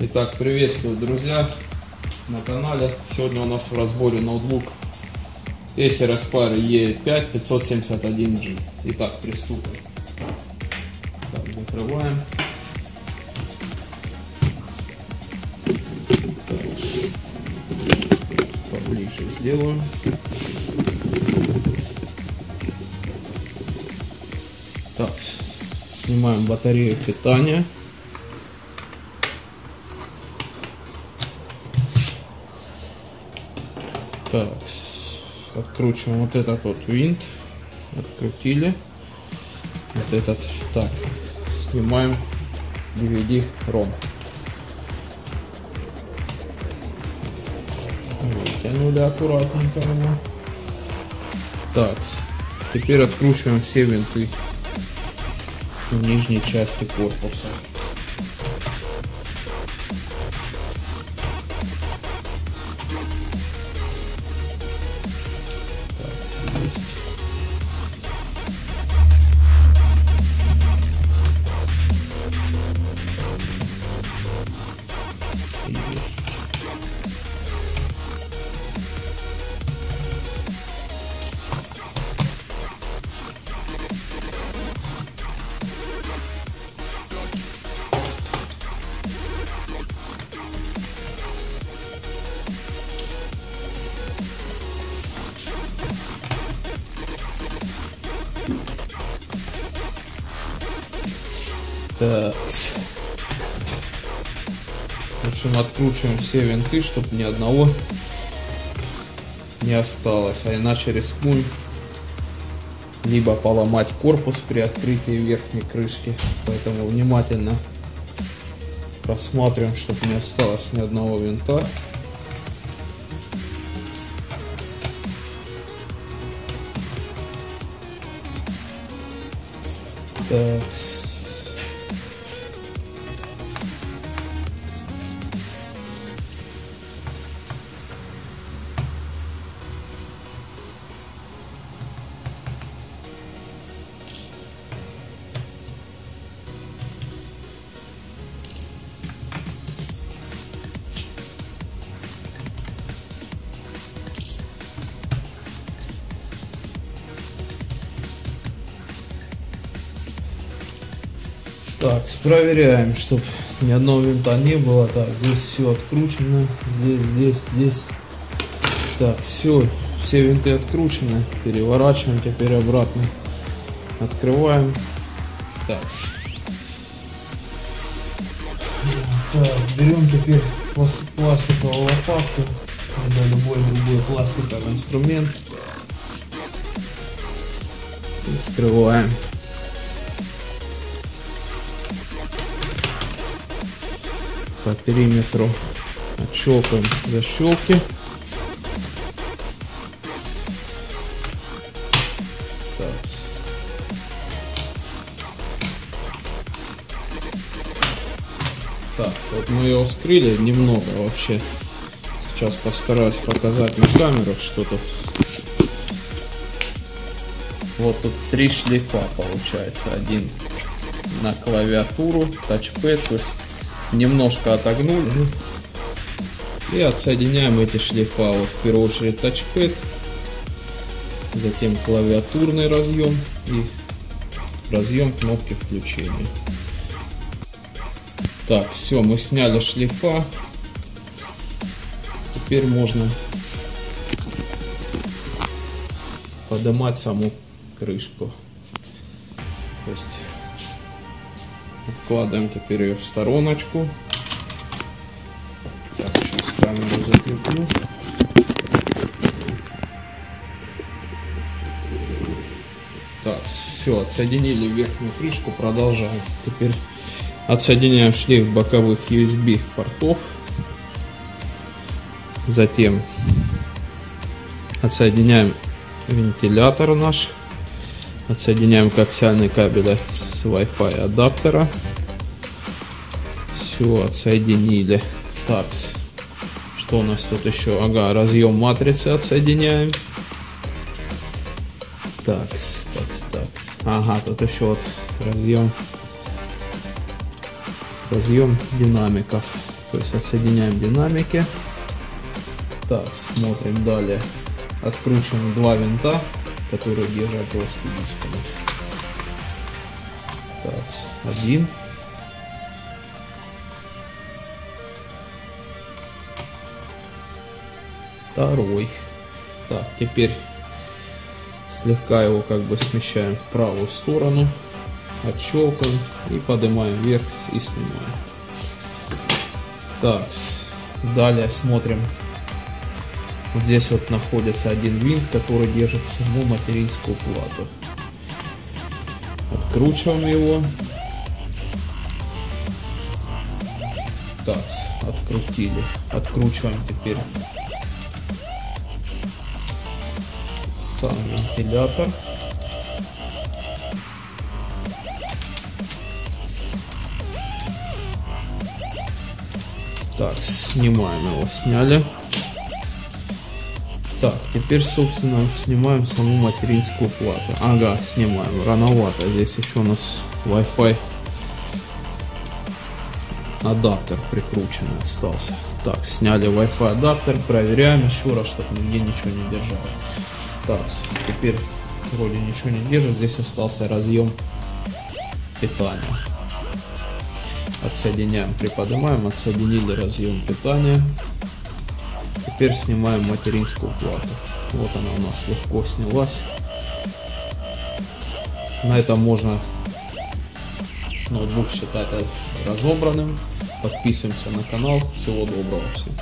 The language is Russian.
Итак, приветствую, друзья, на канале. Сегодня у нас в разборе ноутбук Acer Aspire E5 571G. Итак, приступим. Так, закрываем. Поближе сделаю. Так, снимаем батарею питания. Так, откручиваем вот этот вот винт. Открутили. Вот этот. Так, снимаем DVD ROM. Вытянули аккуратненько его. Так, теперь откручиваем все винты в нижней части корпуса. Так. В общем, откручиваем все винты, чтобы ни одного не осталось. А иначе рискуем либо поломать корпус при открытии верхней крышки. Поэтому внимательно просматриваем, чтобы не осталось ни одного винта. Так. Так, проверяем, чтобы ни одного винта не было. Так, здесь все откручено. Здесь, здесь, здесь. Так, все, все винты откручены. Переворачиваем теперь обратно. Открываем. Так. Так, берем теперь пластиковую лопатку. Или любой другой пластиковый инструмент. И вскрываем. По периметру отщелкаем защелки. Так. вот мы его вскрыли немного вообще. Сейчас постараюсь показать на камеру, что тут. Вот тут три шлифа получается. Один на клавиатуру, тачпэд, то есть немножко отогнули и отсоединяем эти шлифа. Вот в первую очередь тачпэд, затем клавиатурный разъем и разъем кнопки включения. Так, все, мы сняли шлифа. Теперь можно поднимать саму крышку. То есть Откладываем теперь ее в стороночку. Так, сейчас камеру закреплю. Так, все, отсоединили верхнюю крышку, продолжаем. Теперь отсоединяем шлейф боковых USB портов. Затем отсоединяем вентилятор наш Отсоединяем коаксиальный кабель с Wi-Fi адаптера. Все, отсоединили. Так, что у нас тут еще? Ага, разъем матрицы отсоединяем. Так, так, так. Ага, тут еще вот разъем разъем динамиков. То есть отсоединяем динамики. Так, смотрим далее. Откручиваем два винта, которые держат жесткий дисконус. Так, один. Второй. Так, теперь слегка его как бы смещаем в правую сторону, отщелкаем и поднимаем вверх и снимаем. Так, далее смотрим. Вот здесь вот находится один винт, который держит саму материнскую плату. Откручиваем его. Так, открутили. Откручиваем теперь сам вентилятор. Так, снимаем его, сняли. Так, теперь, собственно, снимаем саму материнскую плату. Ага, снимаем. Рановато. Здесь еще у нас Wi-Fi адаптер прикрученный остался. Так, сняли Wi-Fi адаптер, проверяем еще раз, чтобы нигде ничего не держало. Так, теперь вроде ничего не держит. Здесь остался разъем питания. Отсоединяем, приподнимаем, отсоединили разъем питания. Теперь снимаем материнскую плату. Вот она у нас легко снялась. На этом можно ноутбук считать разобранным. Подписываемся на канал. Всего доброго всем.